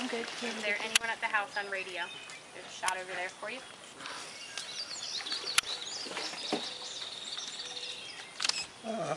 I'm good. Is there anyone at the house on radio? There's a shot over there for you. Uh,